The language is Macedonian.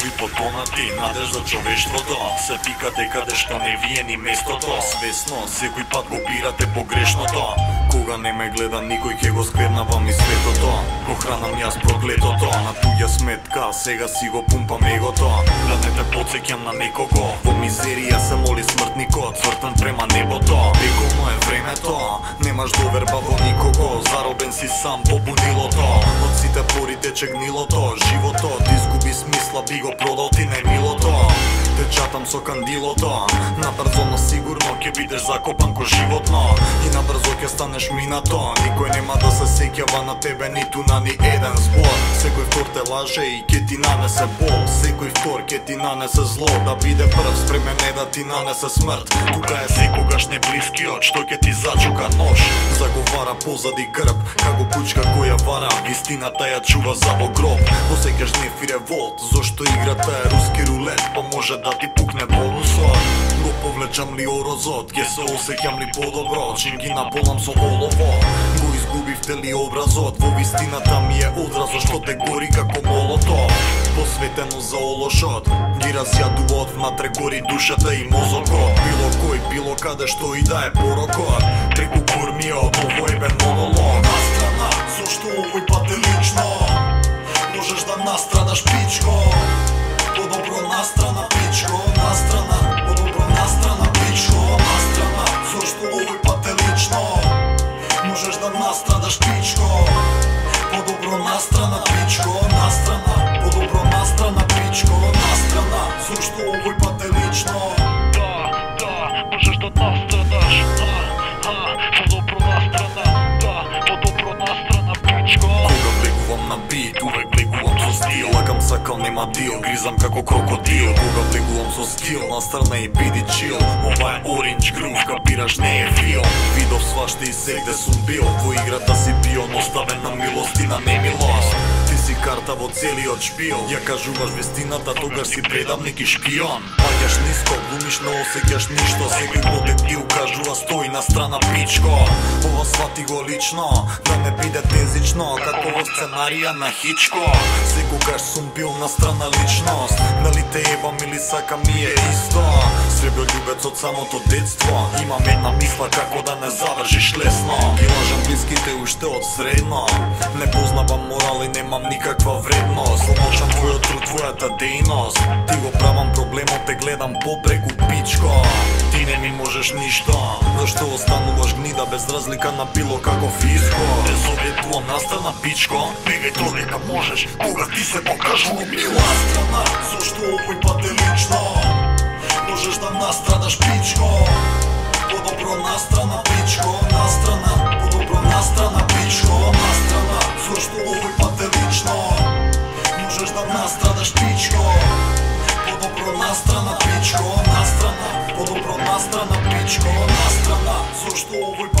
Стварови потонати, надеж за човештвото Се пикате каде што не вие ни местото Свесно, секој пат го бирате погрешното Кога не ме гледа никој ќе го сквернавам и светото Охранам јас проклетото На туѓа сметка, сега си го пумпам егото Да не те подсеќам на некого Во мизерија се моли смртникот Цвртан према небото Беговно е времето Немаш доверба во никого. Заробен си сам по будилото Од сите пори тече гнилото Животот изгуби смисла би го продал ти немило Сватам со кандилото. Набрзо но сигурно ќе бидеш закопан ко животно. И набрзо ќе станеш минато Никој нема да се сеќава на тебе ниту на ни еден збор. Секој втор те лаже и ќе ти нанесе бол. Секој втор ќе ти нанесе зло. Да биде прв спремен е да ти нанесе смрт. Тука е секогаш не блискиот што ќе ти зачука нож. Заговара позади грб како кучка која вара. Истината ја чува за во гроб Посекаш неф и револт Зошто играта е руски рулет? Може да ти пукне бонусот Го повлечам ли орозот Ке се осеќам ли подобро? Чим ги наполам со олово. Го изгубивте ли образот Во вистината ми е одразо Што те гори како молото. Посветено за олошот Ги разјадува внатре гори душата и мозокот. Било кој, било каде што и да е порокот. Треку курмиот, ово е бен монолог. Настрана, зошто овој пат е лично Можеш да настрадаш пичко. Можеш да настрадаш пичко Подобро настрана пичко Настрана, подобро настрана пичко Настрана, зошто сакал, нема дил, гризам како крокодил. Кога влегувам со скил, настрана и биди чил. Ова е оринч грув, капираш не е фил Видов свашта и сегде сум бил. Во играта си пион, оставен на милост и на немилост карта во целиот шпион. Ја кажуваш вестината, тогаш си предавник и шпион Паѓаш ниско, глумиш но осеќаш ништо. Секој потек ти укажува стои на страна пичко Ова свати го лично, да не биде тезично Како во сценарија на Хичко. Секогаш сум бил на страна личност. Дали те ебам или сакам ми е исто? Среброљубец од самото детство. Имам една мисла како да не завршиш лесно. Ги лажам близките уште од средно. Не морал и немам никаква вредност. Сломочам твојот труд, твојата дејност Ти го правам проблемот, те гледам попреку пичко. Ти не ми можеш ништо. Зашто остануваш гнида без разлика на било каков изход Те советувам настрана пичко. Бегај додека можеш, кога ти се покажува мила Настрана, зашто овој пат е лично? Можеш да настрадаш пичко. Подобро настрана Настрана, Буду про нас страна, пич, колона страна Со што овој